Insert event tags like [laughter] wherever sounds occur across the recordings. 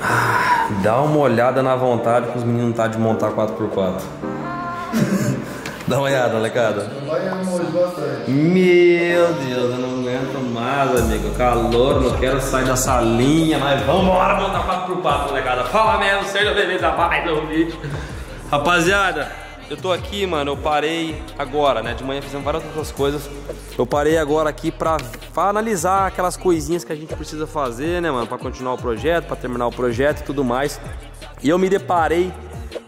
Ah, dá uma olhada na vontade que os meninos tá de montar 4x4. [laughs] Dá uma olhada, molecada. Meu Deus, eu não aguento mais, amigo. Calor, não quero sair da salinha, mas vamos embora montar 4x4, molecada. Fala mesmo, seja bem-vindo a mais um vídeo. Rapaziada, eu tô aqui, mano, eu parei agora, né? De manhã fizemos várias outras coisas. Eu parei agora aqui pra, pra analisar aquelas coisinhas que a gente precisa fazer, né, mano? Pra continuar o projeto, pra terminar o projeto e tudo mais. E eu me deparei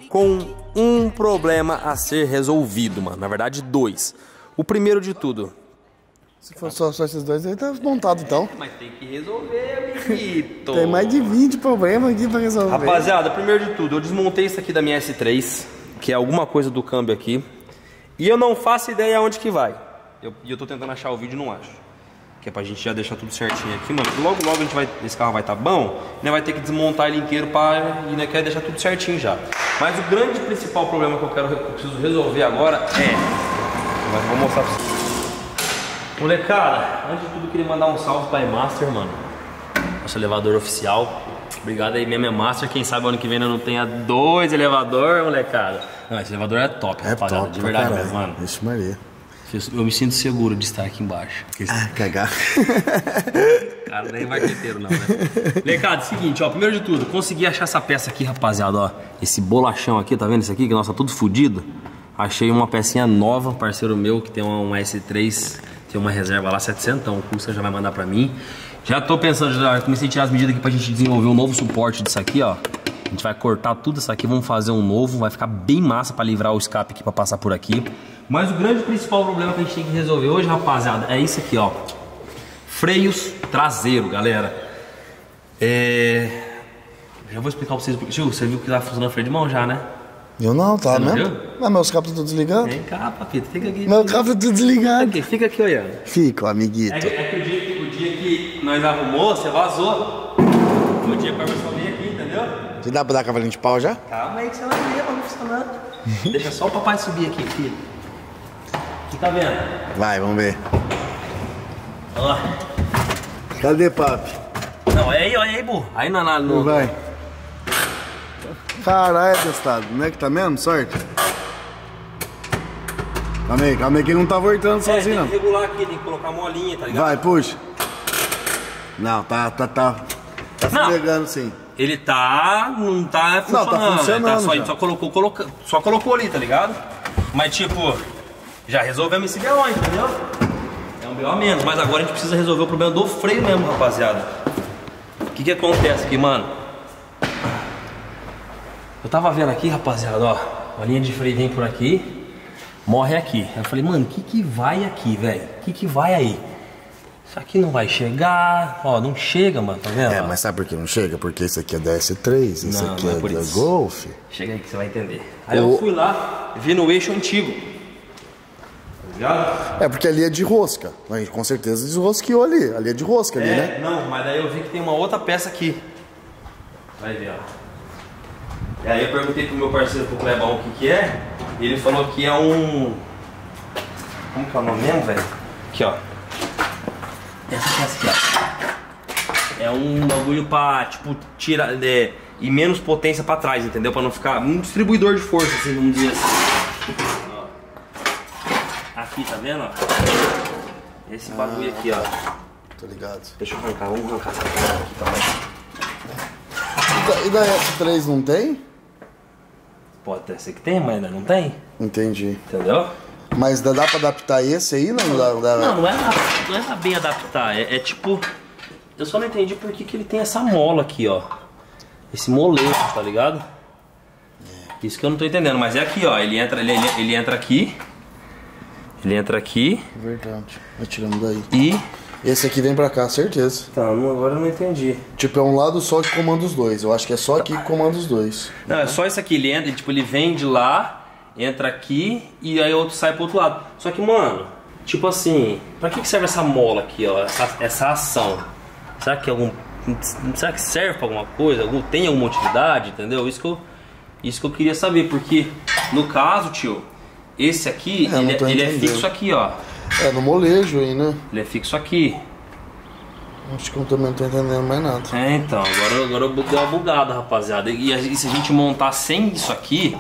com um problema a ser resolvido, mano. Na verdade, dois. O primeiro de tudo. Se for só, só esses dois aí, tá montado então. Mas tem que resolver, amiguito. Tem mais de 20 problemas aqui pra resolver. Rapaziada, primeiro de tudo, eu desmontei isso aqui da minha S3, que é alguma coisa do câmbio aqui. E eu não faço ideia aonde que vai. Eu- E eu, tô tentando achar o vídeo e não acho. Que é pra gente já deixar tudo certinho aqui, mano. Logo, logo a gente vai, esse carro vai estar bom, né? Vai ter que desmontar ele inteiro pra, e né, quer deixar tudo certinho já. Mas o grande principal problema que eu quero, que eu preciso resolver agora é... Mas vou mostrar pra vocês. Molecada, antes de tudo queria mandar um salve pra E-Master, mano. Nosso elevador oficial. Obrigado aí mesmo, E-Master. Quem sabe ano que vem eu não tenha dois elevador, molecada. Não, esse elevador é top, É rapaziada. top de verdade mesmo, mano. Vixe Maria. Eu me sinto seguro de estar aqui embaixo. Ah, cagar. [laughs] Cara, nem marqueteiro não, né? Molecada, seguinte, ó, primeiro de tudo, consegui achar essa peça aqui, rapaziada, ó. Esse bolachão aqui, tá vendo isso aqui? Que nossa, tudo fudido. Achei uma pecinha nova, parceiro meu, que tem uma, uma S3, tem uma reserva lá, 700, então o custo já vai mandar pra mim. Já tô pensando, já comecei a tirar as medidas aqui pra gente desenvolver um novo suporte disso aqui, ó. A gente vai cortar tudo isso aqui, vamos fazer um novo, vai ficar bem massa pra livrar o escape aqui pra passar por aqui. Mas o grande principal problema que a gente tem que resolver hoje, rapaziada, é isso aqui, ó. Freios traseiro, galera. É... Já vou explicar pra vocês. Gil, você viu que tá funcionando freio de mão já, né? Eu não, tá Você não mesmo? viu? Mas meus cabos estão desligados. Vem cá, papito, fica aqui. Meu cabo tudo desligado. Fica aqui, fica aqui olhando. Fica, amiguito. É que, é que o, dia, que o dia que nós arrumou, você vazou. O dia que a versão veio aqui, entendeu? Você dá pra dar cavalinho de pau já? Calma aí que você vai ver, mano, funcionando. [laughs] Deixa só o papai subir aqui, filho. Você tá vendo? Vai, vamos ver. Ó. Cadê, papi? Não, é aí, olha aí, burro. Aí na, na, no, Vai. Caralho, testado. Não é que tá mesmo? Sorte. Calma aí, calma aí que ele não tá voltando É, sozinho, tem não. que regular aqui, tem que colocar molinha, tá ligado? Vai, puxa. Não, tá, tá, tá. Tá Não. pegando sim. Ele tá. não tá Não, tá funcionando. funcionando Ele tá só, já. só colocou, coloca, só colocou ali, tá ligado? Mas tipo, já resolvemos esse BO, entendeu? É um BO a menos, mas agora a gente precisa resolver o problema do freio mesmo, rapaziada. O que que acontece aqui, mano? Eu tava vendo aqui, rapaziada, ó. A linha de freio vem por aqui, morre aqui. Aí eu falei, mano, o que que vai aqui, velho? O que que vai aí? Isso aqui não vai chegar, ó, não chega, mano, tá vendo? É, mas sabe por que não chega? Porque esse aqui é da S3, esse Não, aqui não é é, da isso. Golf. Chega aí que você vai entender. Aí eu fui lá, vi no eixo antigo. Tá ligado? É porque ali é de rosca. A gente com certeza desrosqueou ali. Ali é de rosca ali, né? É, não, mas daí eu vi que tem uma outra peça aqui. Vai ver, ó. E aí eu perguntei pro meu parceiro, pro Clebão, o que que é. E ele falou que é um... Como que é o nome mesmo, velho? Aqui, ó. Essa peça aqui, ó. É um bagulho pra, tipo, tirar... É, e menos potência pra trás, entendeu? Pra não ficar... Um distribuidor de força, assim, vamos dizer assim. Ó. Aqui, tá vendo, ó? Esse bagulho aqui, ó. Tô ligado. Deixa eu arrancar, vamos arrancar essa aqui também. E da, e da S3 não tem? Pode até ser que tem, mas ainda não tem, Entendi. entendeu? Mas dá, dá pra adaptar esse aí? Não, dá, dá- Não, não é, não é bem adaptar, é, é tipo... Eu só não entendi por que, que ele tem essa mola aqui, ó. Esse molejo, tá ligado? Isso que eu não tô entendendo, mas é aqui, ó. Ele entra, ele, ele entra aqui. Ele entra aqui Verdade. Vai tirando daí. e... Esse aqui vem pra cá, certeza. Tá, não- agora eu não entendi. Tipo, é um lado só que comanda os dois. Eu acho que é só aqui que comanda os dois. Não, é só isso aqui. Ele entra, ele, tipo, ele vem de lá, entra aqui e aí o outro sai pro outro lado. Só que, mano, tipo assim, pra que que serve essa mola aqui, ó? Essa, essa ação? Será que é algum. Será que serve pra alguma coisa? Algum, tem alguma utilidade, entendeu? Isso que eu, isso que eu queria saber, porque no caso, tio, esse aqui, É, ele, ele é entendendo. fixo aqui, ó. É, no molejo aí, né? Ele é fixo aqui. Acho que eu também não tô entendendo mais nada. É, então, agora, agora eu dei uma bugada, rapaziada. E, e se a gente montar sem isso aqui,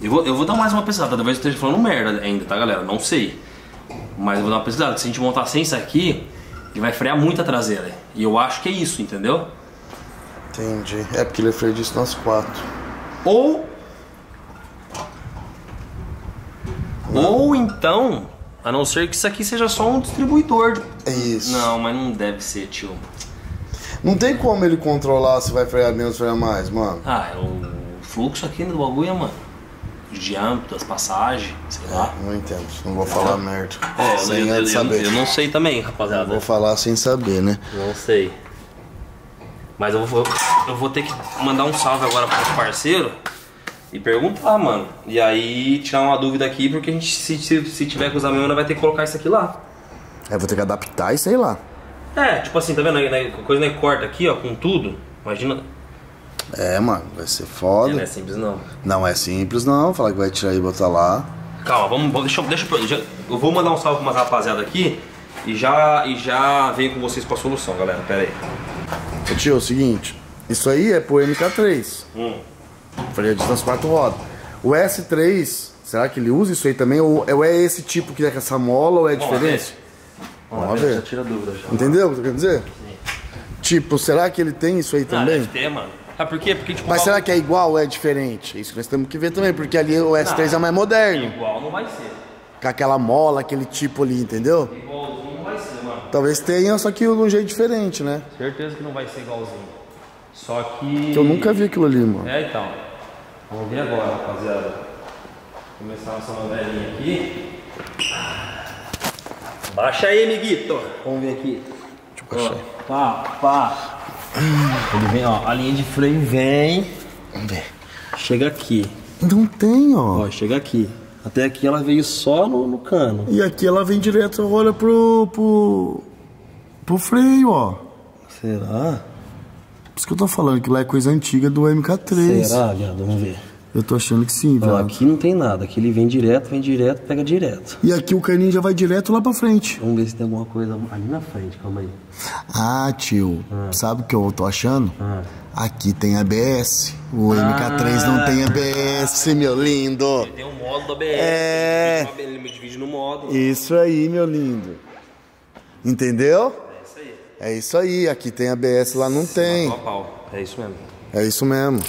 eu vou, eu vou dar mais uma pesquisada. Talvez eu esteja falando merda ainda, tá, galera? Não sei. Mas eu vou dar uma pesquisada. Se a gente montar sem isso aqui, ele vai frear muito a traseira. E eu acho que é isso, entendeu? Entendi. É porque ele é freio disso nas quatro. Ou. Ou então, a não ser que isso aqui seja só um distribuidor. É isso. Não, mas não deve ser, tio. Não tem como ele controlar se vai frear menos ou frear mais, mano. Ah, é o fluxo aqui do bagulho, mano. Os diâmetros, as passagens, sei lá. Não entendo. Não vou falar merda. É, eu, sem eu- eu- saber. eu não sei também, rapaziada. Vou falar sem saber, né? Não sei. Mas eu vou, eu vou ter que mandar um salve agora para os parceiros e perguntar, mano. E aí tirar uma dúvida aqui, porque a gente, se, se, se tiver que usar mesmo, vai ter que colocar isso aqui lá. Aí vou ter que adaptar e sei lá. É, tipo assim, tá vendo? Né, coisa né, corta aqui, ó, com tudo. Imagina. É, mano, vai ser É, foda. não é simples não. Não é simples, não. Falar que vai tirar e botar lá. Calma, vamos, vamos- deixa, eu- deixa eu- já- eu vou mandar um salve pra umas rapaziada aqui e já, e já venho com vocês com a solução, galera. Pera aí. Ô, tio, é o seguinte. Isso aí é pro MK3. Hum. Freio de nas quatro rodas. O S3, será que ele usa isso aí também? Ou ou é esse tipo que é com essa mola ou é Vamos diferente? Vamos, Vamos ver. Já tira dúvida já. Entendeu o que eu quero dizer? Tipo, será que ele tem isso aí Ah, também? deve ter, mano. Sabe por quê? Porque, tipo, Mas será que é igual ou é diferente? Isso que nós temos que ver também, porque ali o S3 é mais moderno. igual não vai ser. Com aquela mola, aquele tipo ali, entendeu? Igualzinho não vai ser, mano. Talvez tenha, só que de um jeito diferente, né? Certeza que não vai ser igualzinho. Só que. Que eu nunca vi aquilo ali, mano. É, então. Vamos ver agora, rapaziada. Começar nossa novelinha aqui. Baixa aí, amiguito. Vamos ver aqui. Deixa eu baixar. Ó, Pá, pá. Ele vem, ó. A linha de freio vem. Vamos ver. Chega aqui. Não tem, ó. Ó, chega aqui. Até aqui ela veio só no, no cano. E aqui ela vem direto, olha pro. pro. pro freio, ó. Será? Por isso que eu tô falando que lá é coisa antiga do MK3. Será, viado? Vamos ver. Eu tô achando que sim, velho. aqui não tem nada. Aqui ele vem direto, vem direto, pega direto. E aqui o caninho já vai direto lá pra frente. Vamos ver se tem alguma coisa ali na frente. Calma aí. Ah, tio, sabe o que eu tô achando? Ah. Aqui tem ABS. O MK3 não tem ABS, meu lindo. Tem um modo do ABS. É. Ele me divide no modo. Isso aí, meu lindo. Entendeu? É isso aí. É. Aqui tem ABS, lá não tem. Pau a pau. É isso mesmo. É isso mesmo.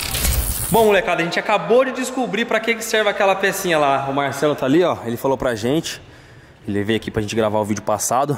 Bom, molecada, a gente acabou de descobrir pra que, que serve aquela pecinha lá. O Marcelo tá ali, ó. Ele falou pra gente. Ele veio aqui pra gente gravar o vídeo passado.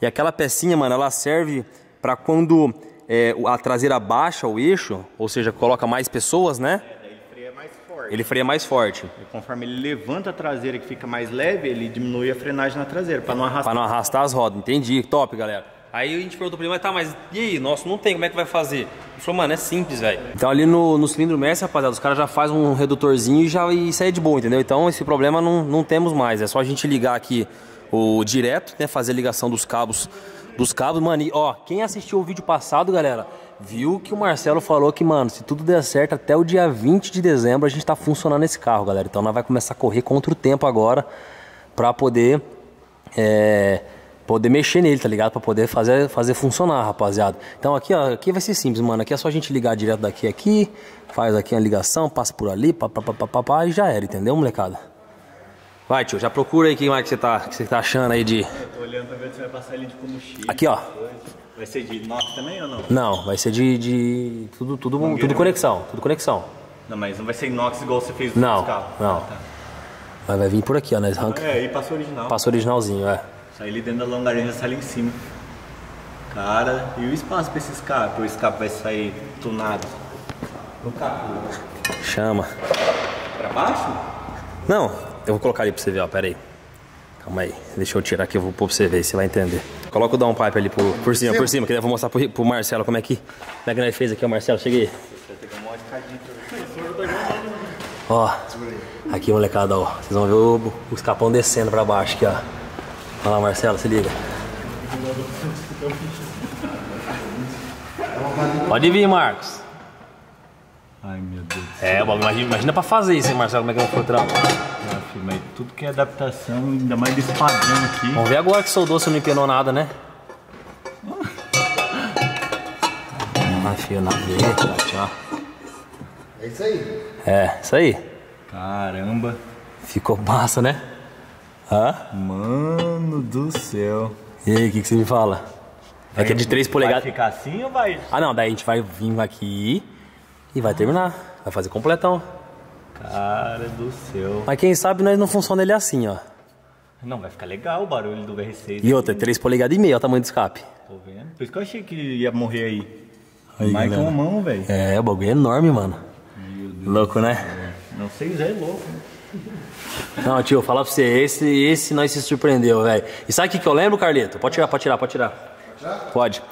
E aquela pecinha, mano, ela serve pra quando é, a traseira baixa o eixo, ou seja, coloca mais pessoas, né? Ele freia mais forte. Ele freia mais forte. E conforme ele levanta a traseira que fica mais leve, ele diminui a frenagem na traseira, para não Pra arrastar. não arrastar as rodas, entendi. Top, galera. Aí a gente perguntou pra ele, mas tá, mas e aí? Nosso não tem, como é que vai fazer? Ele falou, mano, é simples, velho. Então ali no, no cilindro mestre, rapaziada, os caras já fazem um redutorzinho e já e sai de boa, entendeu? Então esse problema não, não temos mais. É só a gente ligar aqui o direto, né? Fazer a ligação dos cabos. Dos cabos, mano. E, ó, quem assistiu o vídeo passado, galera, viu que o Marcelo falou que, mano, se tudo der certo, até o dia 20 de dezembro a gente tá funcionando esse carro, galera. Então nós vai começar a correr contra o tempo agora pra poder é, poder mexer nele, tá ligado? Pra poder fazer, fazer funcionar, rapaziada. Então aqui, ó, aqui vai ser simples, mano. Aqui é só a gente ligar direto daqui aqui, faz aqui a ligação, passa por ali, pá, pá, pá, pá, pá, pá, e já era, entendeu, molecada? Vai, tio, já procura aí quem mais que você tá, que você tá achando aí de. Tô olhando pra ver se vai passar ele de combustível. Aqui, ó. Vai ser de inox também ou não? Não, vai ser de. de tudo, tudo, tudo conexão, tudo conexão. Não, mas não vai ser inox igual você fez Não, nos carros. não. Ah, tá. Mas vai vir por aqui, ó, nós arranca. É, e passou original. Passa originalzinho, é. Sai ali dentro da longarina, sai lá em cima. Cara, e o espaço pra esse escape? O escape vai sair tunado no carro. Chama. Pra baixo? Não, eu vou colocar ali pra você ver, ó, pera aí. Calma aí, deixa eu tirar aqui, eu vou pôr pra você ver, você vai entender. Coloca o downpipe ali por, por cima, por cima, que daí eu vou mostrar pro, pro Marcelo como é que, como é que nós fez aqui, ó, Marcelo, cheguei. Vai pegar uma escadinha. Ó, aqui, molecada, ó, vocês vão ver o, o escapão descendo pra baixo aqui, ó. Olha lá, Marcelo, se liga. Pode vir, Marcos. Ai, meu Deus. É, imagina, imagina pra fazer isso, hein, Marcelo, como é que vai ficar o. Ah, filho, mas tudo que é adaptação, ainda mais desse padrão aqui. Vamos ver agora que soldou se não empenou nada, né? na fio na ó. É isso aí. É, isso aí. Caramba. Ficou massa, né? Hã? Mano do céu. E aí, o que, que você me fala? É que é de 3 polegadas. Vai ficar assim ou vai? Ah, não, daí a gente vai vir aqui e vai terminar. Vai fazer completão. Cara do céu. Mas quem sabe nós não funciona ele assim, ó. Não, vai ficar legal o barulho do VR6. E outra, 3 polegadas e meia, o tamanho do escape. Tô vendo. Por isso que eu achei que ia morrer aí. Aí, Mais com uma mão, velho. É, o bagulho é enorme, mano. Louco, né? Não sei, já é louco. né? Não, tio, falar pra você, esse, esse nós se surpreendeu, velho. E sabe o que, que eu lembro, Carlito? Pode tirar, pode tirar, pode tirar. Pode.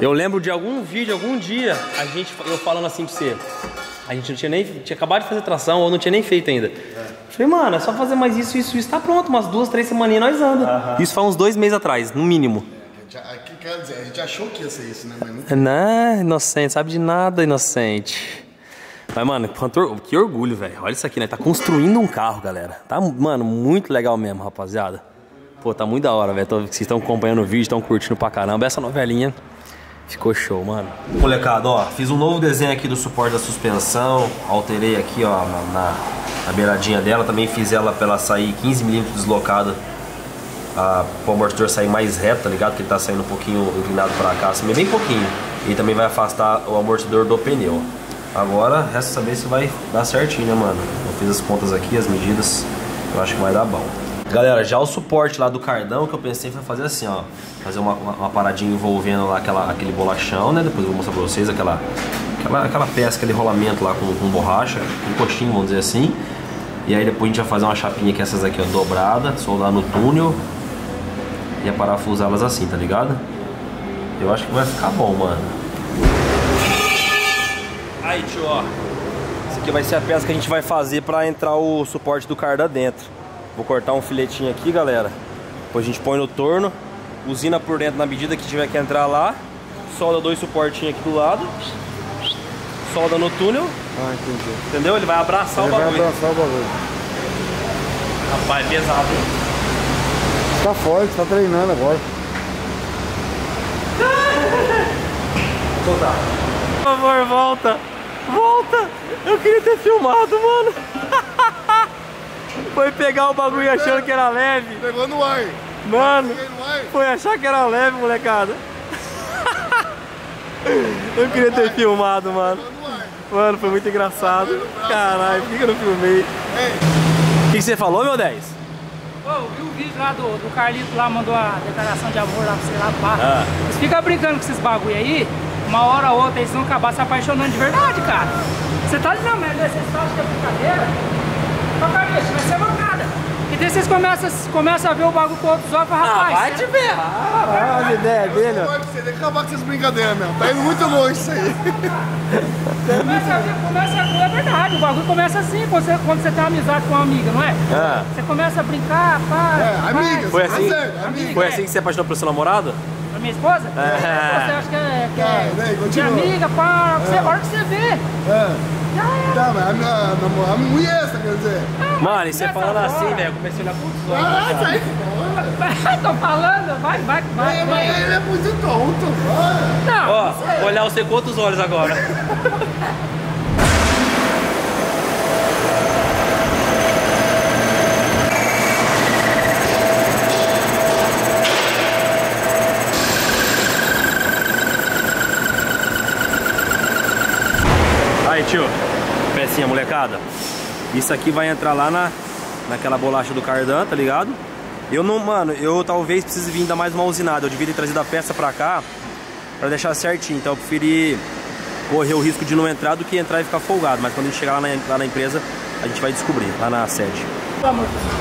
Eu lembro de algum vídeo, algum dia, a gente, eu falando assim pra você. A gente não tinha nem. Tinha acabado de fazer tração ou não tinha nem feito ainda. Falei, mano, é só fazer mais isso, isso, isso. Tá pronto, umas duas, três semaninhas nós anda. Isso faz uns dois meses atrás, no mínimo. A gente, aqui, quer dizer, a gente achou que ia ser isso, né? Mas não Né, inocente, sabe de nada, inocente. Mas, mano, que orgulho, velho. Olha isso aqui, né? Tá construindo um carro, galera. Tá, mano, muito legal mesmo, rapaziada. Pô, tá muito da hora, velho. Vocês estão acompanhando o vídeo, estão curtindo pra caramba. Essa novelinha ficou show, mano. Molecada, ó, fiz um novo desenho aqui do suporte da suspensão. Alterei aqui, ó, na, na, beiradinha dela. Também fiz ela pra ela sair 15mm deslocada a, o amortecedor sair mais reto, tá ligado? Que ele tá saindo um pouquinho inclinado pra cá, assim, bem pouquinho. E também vai afastar o amortecedor do pneu. Agora, resta saber se vai dar certinho, né, mano? Eu fiz as contas aqui, as medidas, eu acho que vai dar bom. Galera, já o suporte lá do cardão que eu pensei foi fazer assim, ó. Fazer uma, uma, paradinha envolvendo lá aquela, aquele bolachão, né? Depois eu vou mostrar pra vocês aquela, aquela, aquela peça, aquele rolamento lá com, com borracha, um coxinho, vamos dizer assim. E aí depois a gente vai fazer uma chapinha que essas aqui, ó, dobrada, soldar no túnel e parafusá-las assim, tá ligado? Eu acho que vai ficar bom, mano. Aí, tio, ó. Essa aqui vai ser a peça que a gente vai fazer pra entrar o suporte do carda dentro. Vou cortar um filetinho aqui, galera. Depois a gente põe no torno, usina por dentro na medida que tiver que entrar lá. Solda dois suportinhos aqui do lado. Solda no túnel, Ah, entendi. entendeu? Ele vai abraçar Ele o vai bagulho. abraçar o bagulho. Rapaz, pesado. hein? Você tá forte, tá treinando agora. Soltar. [laughs] Por favor, volta. Volta. Eu queria ter filmado, mano. [laughs] Foi pegar o bagulho achando que era leve. Pegou no ar. Mano, Peguei no ar. foi achar que era leve, molecada. [laughs] Eu queria ter filmado, mano. Pegou no ar. Mano, foi muito engraçado. Caralho, por que eu não filmei? O que que você falou, meu 10? Ô, eu vi o vídeo lá do, do Carlito lá, mandou a declaração de amor lá pra você lá, pá. Ah. Ficam brincando com esses bagulho aí, uma hora ou outra eles vão acabar se apaixonando de verdade, cara. Você tá dizendo, mas você acha que é brincadeira? Ô, Carlito, vai ser mancada. E daí vocês começam, começam a ver o bagulho com outros olhos e falam, rapaz, vai te ver. Ah, a ideia dele, ó. Tem que acabar com essas brincadeiras mesmo. Tá indo muito longe isso aí. começa a ver, começa a, é verdade, o bagulho começa assim, quando você, quando você tem amizade com uma amiga, não é? Ah. Você começa a brincar, pá, É, amiga. Foi assim? amiga. Foi assim que você apaixonou pelo seu namorado? A minha esposa? É. Você acha que é, que Tá, é de continua. amiga, pá, você, a hora que você vê, É. já é. Tá, mas a minha namorada, a mulher, você quer dizer? Mano, e você falando assim, velho, eu comecei a olhar pros olhos. Ah, sai fora. Vai, tô falando, vai, vai, vai. É, mas vai. ele é muito tonto. Olha. Não, Ó, olhar você com outros olhos agora. [laughs] Tio. Pecinha, molecada. Isso aqui vai entrar lá na, naquela bolacha do cardan, tá ligado? Eu não, mano, eu talvez precise vir dar mais uma usinada. Eu devia ter trazido a peça pra cá pra deixar certinho. Então eu preferi correr o risco de não entrar do que entrar e ficar folgado. Mas quando a gente chegar lá na, lá na empresa, a gente vai descobrir, lá na sede.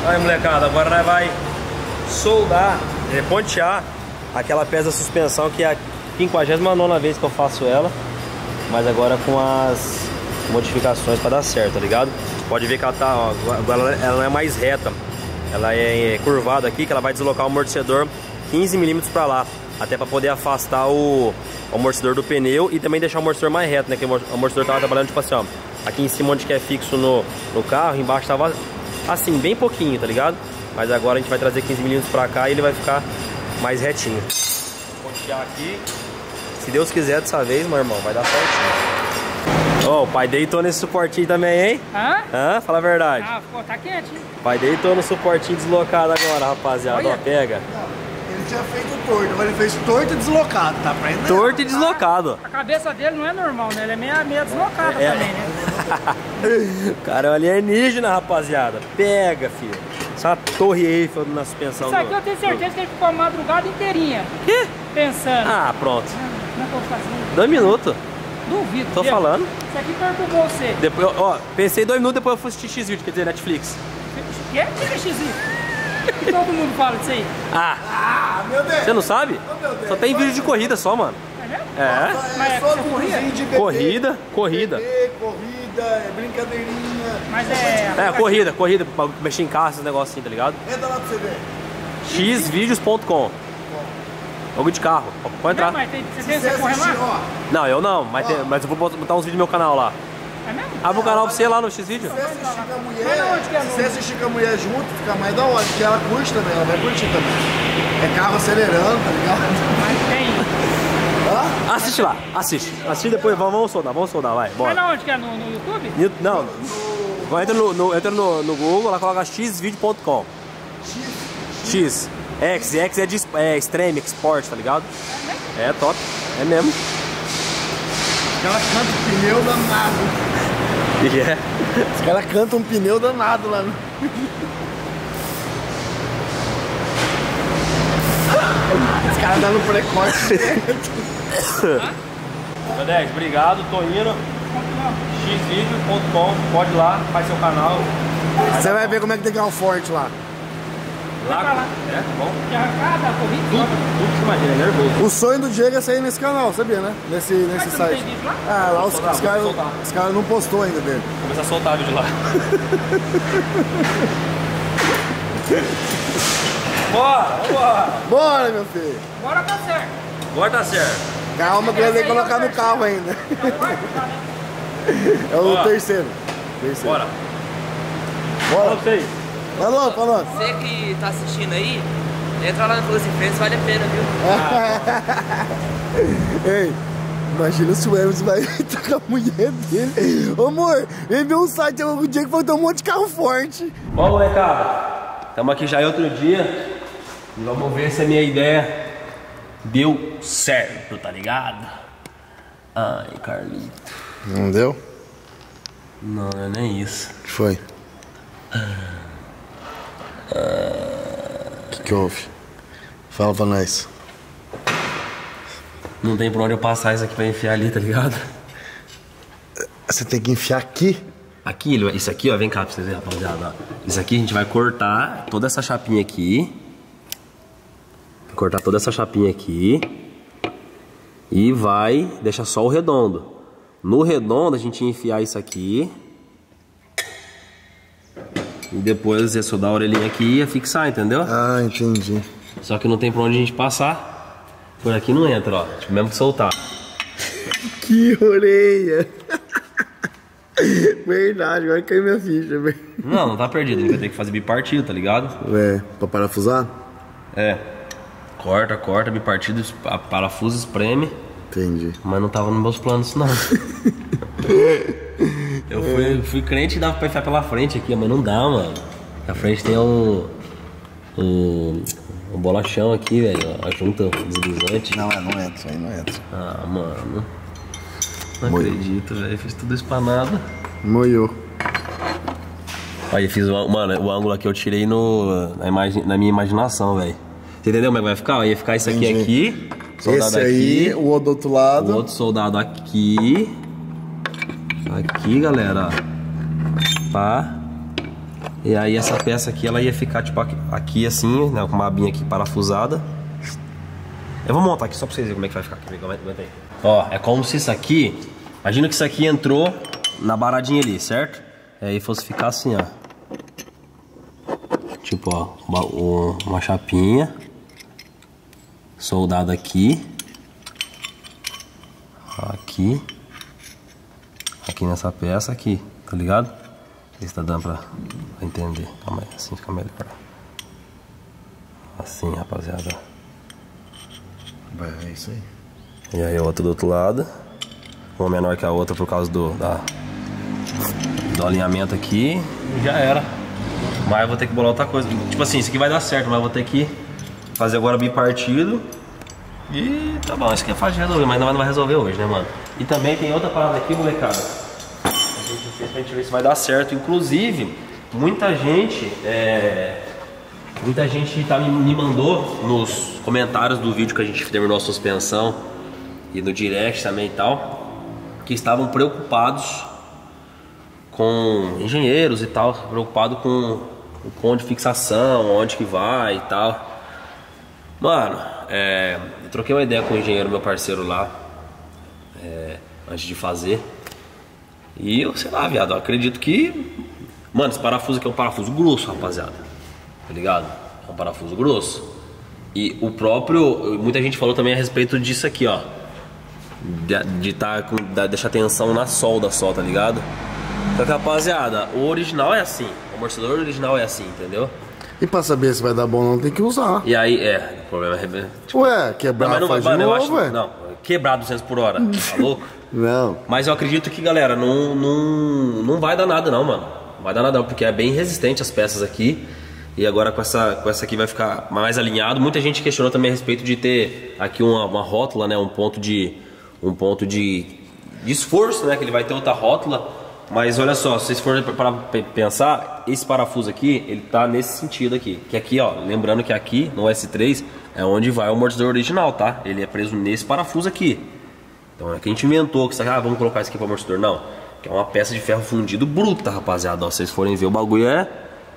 Aí, molecada, agora nós vai soldar, é, pontear aquela peça da suspensão que é a 59 vez que eu faço ela. Mas agora com as modificações pra dar certo, tá ligado? Pode ver que ela tá, ó, ela- ela não é mais reta. Ela é curvada aqui, que ela vai deslocar o amortecedor 15 milímetros pra lá. Até pra poder afastar o, o amortecedor do pneu e também deixar o amortecedor mais reto, né? Que o amor- o amortecedor tava trabalhando tipo assim, ó. Aqui em cima onde que é fixo no, no carro, embaixo tava assim, bem pouquinho, tá ligado? Mas agora a gente vai trazer 15 milímetros pra cá e ele vai ficar mais retinho. Pontear aqui. Se Deus quiser dessa vez, meu irmão, vai dar certinho. Ó, o pai deitou nesse suportinho também, hein? Hã? Hã? Fala a verdade. Ah, pô, tá quente, hein? O pai deitou no suportinho deslocado agora, rapaziada. Olha. Ó, pega. Ele tinha feito torto, agora ele fez torto e deslocado, tá aprendendo? Torto e deslocado. A cabeça dele não é normal, né? Ele é meio, meio deslocada É. também, né? [laughs] O cara é um alienígena, rapaziada. Pega, filho. Essa torre Eiffel na suspensão Isso aqui do... eu tenho certeza que ele ficou a madrugada inteirinha Quê? pensando. Ah, pronto. Não tô fazendo. Dois minutos. Duvido. Tô viu? falando. Isso aqui perturbou você. Depois, ó, pensei dois minutos, depois eu fui assistir X-Vídeo, quer dizer, Netflix. O quê? O que é XI? Que todo mundo fala disso aí. Ah, Ah, meu Deus! você não sabe? meu Deus. Só tem vídeo de corrida só, mano. É mesmo? É. Mas é só que videozinho de bebê, Corrida, corrida. Bebê, corrida, é brincadeirinha. Mas é. É, corrida, corrida, pra mexer em carro, esses negócios assim, tá ligado? Entra lá pra você ver. xvideos.com Jogo de carro, pode Não, entrar. mas tem, você tem você correr lá? ó, Não, eu não, mas, tem- mas eu vou botar uns vídeos no meu canal lá. É mesmo? Abre o canal pra você lá no Xvideo. se você assistir com a mulher, Mas é se você assistir com a mulher junto, fica mais da hora, porque ela curte também, ela vai curtir também. É carro acelerando, tá ligado? Mas tem. Hã? Assiste lá, assiste. Assiste depois, vamos, vamos soldar, vamos soldar, vai, Mas bora. na onde que é? No, no YouTube? Não, Vai, entra no, no- entra no, no Google, lá coloca xvideo.com. X. X, X é de é Extreme, Export, tá ligado? É top, é mesmo. Ela canta um pneu danado. [laughs] E é. Os caras cantam um pneu danado lá no. [laughs] Os caras dando precoce. Dex, obrigado, tô indo. xvideo.com, pode ir lá, faz seu canal. Você vai ver como é que tem que é um forte lá. É, tá bom. Arrancada, corrida. Tudo é nervoso. O sonho do Diego é sair nesse canal, sabia, né? Nesse, nesse Mas site. tem vídeo lá? Ah, lá os, Soltar, os caras vou os caras não postou ainda dele. Vou começar a soltar vídeo lá. [laughs] bora, bora. Bora, meu filho. Bora tá certo. Agora tá certo. Calma que ele tem que colocar no carro ainda. É o tá, né? [laughs] É terceiro. terceiro. Bora. Fala Bora. Falou, falou. Você que tá assistindo aí, entra lá no Close Friends, vale a pena, viu? [laughs] Ei, imagina se o Hermes vai [laughs] estar com a mulher dele. Ô, amor, ele viu um site o dia que tem um monte de carro forte. Ó, molecada. Estamos aqui já em outro dia. E vamos ver se a minha ideia deu certo, tá ligado? Ai, Carlito. Não deu? Não, não é nem isso. O que foi? O que, que houve? Fala pra nós. Não tem por onde eu passar isso aqui pra enfiar ali, tá ligado? Você tem que enfiar aqui? Aqui, isso aqui, ó, vem cá pra vocês verem, rapaziada. Isso aqui a gente vai cortar toda essa chapinha aqui. Cortar toda essa chapinha aqui. E vai deixar só o redondo. No redondo a gente ia enfiar isso aqui. E depois ia soldar a orelhinha aqui e ia fixar, entendeu? Ah, entendi. Só que não tem por onde a gente passar. Por aqui não entra, ó. Tipo, mesmo que soltar. [laughs] Que orelha! [laughs] Verdade, agora caiu minha ficha, velho. Não, não tá perdido. A gente vai ter que fazer bipartido, tá ligado? É, pra parafusar? É. Corta, corta, bipartido, parafuso, espreme. Entendi. Mas não tava nos meus planos não. [laughs] Eu fui, fui crente e dava pra enfiar pela frente aqui, mas não dá, mano. Na frente tem um. Um, um bolachão aqui, velho. A junta deslizante. Não, é, não entra, isso aí não entra. Ah, mano. Não acredito, velho. Fiz tudo isso pra nada. Moiou. Aí fiz o, mano, o ângulo aqui eu tirei no, na, na minha imaginação, velho. Você entendeu como é que vai ficar? Aí ia ficar isso aqui Entendi. aqui, soldado Esse aí, aqui, o outro do outro o lado. outro soldado aqui, aqui, galera, ó. pá. E aí essa peça aqui, ela ia ficar tipo aqui, aqui assim, né, com uma abinha aqui parafusada. Eu vou montar aqui só pra vocês verem como é que vai ficar. Aí. Ó, é como se isso aqui, imagina que isso aqui entrou na baradinha ali, certo? E aí fosse ficar assim, ó. Tipo, ó, uma, uma chapinha soldada aqui, aqui, aqui nessa peça aqui, tá ligado? Ver se tá dando pra, pra entender. Calma aí, assim fica melhor. Assim, rapaziada. Vai, é isso aí. E aí outra do outro lado. Uma menor que a outra por causa do, da, do alinhamento aqui. E já era. Mas eu vou ter que bolar outra coisa. Tipo assim, isso aqui vai dar certo, mas eu vou ter que fazer agora bipartido. E tá bom, isso aqui é fácil de resolver, mas não vai resolver hoje, né, mano? E também tem outra parada aqui, molecada. A gente fez pra gente ver se vai dar certo. Inclusive, muita gente. É, muita gente tá, me, mandou nos comentários do vídeo que a gente terminou a suspensão e no direct também e tal, que estavam preocupados com engenheiros e tal, preocupado com o ponto de fixação, onde que vai e tal. Mano, é, eu troquei uma ideia com o engenheiro, meu parceiro lá, é, antes de fazer. E eu, sei lá, viado, eu acredito que. Mano, esse parafuso aqui é um parafuso grosso, rapaziada. Tá ligado? É um parafuso grosso. E o próprio. Muita gente falou também a respeito disso aqui, ó. De, de tá de deixar tensão na solda só, tá ligado? Que, rapaziada, o original é assim. O amortecedor original é assim, entendeu? E pra saber se vai dar bom ou não, tem que usar. E aí, é, o problema é. Tipo, Ué, quebrar não, mas não, faz mano, de novo, acho, ué. Não, quebrar 200 por hora, tá [laughs] louco? Não. Mas eu acredito que, galera, não, não, não vai dar nada não, mano. Não vai dar nada não, porque é bem resistente as peças aqui. E agora com essa, com essa aqui vai ficar mais alinhado. Muita gente questionou também a respeito de ter aqui uma, uma rótula, né? Um ponto de. Um ponto de, de esforço, né? Que ele vai ter outra rótula. Mas olha só, se vocês forem para pensar, esse parafuso aqui, ele tá nesse sentido aqui. Que aqui, ó, lembrando que aqui no S3 é onde vai o amortecedor original, tá? Ele é preso nesse parafuso aqui. Então é que a gente inventou que ah, vamos colocar isso aqui para amortecedor. Não, que é uma peça de ferro fundido bruta, rapaziada. Ó, se vocês forem ver o bagulho é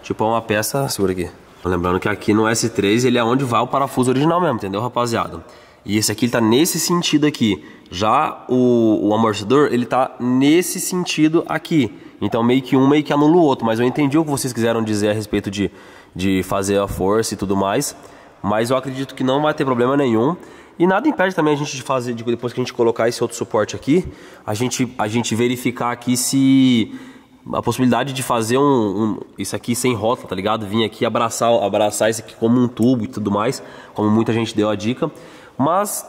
tipo uma peça, segura aqui. Lembrando que aqui no S3 ele é onde vai o parafuso original mesmo, entendeu, rapaziada? E esse aqui ele tá nesse sentido aqui. Já o, o amortecedor, ele tá nesse sentido aqui. Então meio que um meio que anula o outro. Mas eu entendi o que vocês quiseram dizer a respeito de, de fazer a força e tudo mais. Mas eu acredito que não vai ter problema nenhum. E nada impede também a gente de fazer, de- depois que a gente colocar esse outro suporte aqui, a gente, a gente verificar aqui se a possibilidade de fazer um, um- isso aqui sem rótula, tá ligado? Vir aqui abraçar, abraçar isso aqui como um tubo e tudo mais, como muita gente deu a dica. Mas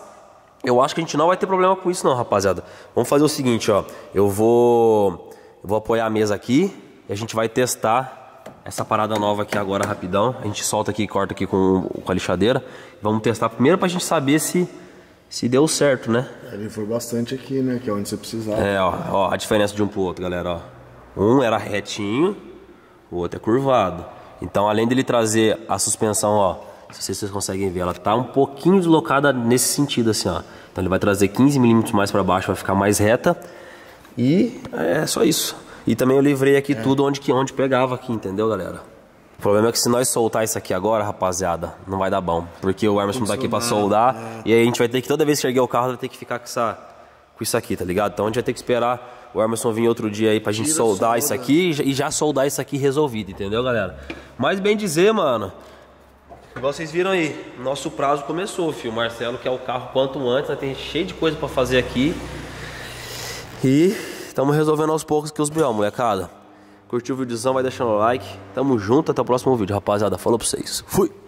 eu acho que a gente não vai ter problema com isso não, rapaziada. Vamos fazer o seguinte, ó. Eu vou eu vou apoiar a mesa aqui e a gente vai testar essa parada nova aqui agora rapidão. A gente solta aqui e corta aqui com, com a lixadeira. Vamos testar primeiro pra gente saber se se deu certo, né? Ele foi bastante aqui, né? Que é onde você precisava. É, ó, ó, a diferença de um pro outro, galera, ó. Um era retinho, o outro é curvado. Então, além dele trazer a suspensão, ó, se vocês, vocês conseguem ver, ela tá um pouquinho deslocada nesse sentido, assim, ó. Então, ele vai trazer 15 milímetros mais para baixo, vai ficar mais reta. E é só isso. E também eu livrei aqui tudo onde, que, onde pegava aqui, entendeu, galera? O problema é que se nós soltar isso aqui agora, rapaziada, não vai dar bom. Porque o Emerson tá aqui pra soldar. E aí a gente vai ter que, toda vez que erguer o carro, vai ter que ficar com, essa, com isso aqui, tá ligado? Então a gente vai ter que esperar o Emerson vir outro dia aí pra gente Tira, soldar solda. isso aqui e já- e já soldar isso aqui resolvido, entendeu, galera? Mas bem dizer, mano, igual vocês viram aí, nosso prazo começou, filho. O Marcelo quer o carro quanto antes, né? tem cheio de coisa pra fazer aqui. E estamos resolvendo aos poucos que os B.O., molecada. Curtiu o videozão, vai deixando o like. Tamo junto, até o próximo vídeo, rapaziada. Falou pra vocês. Fui!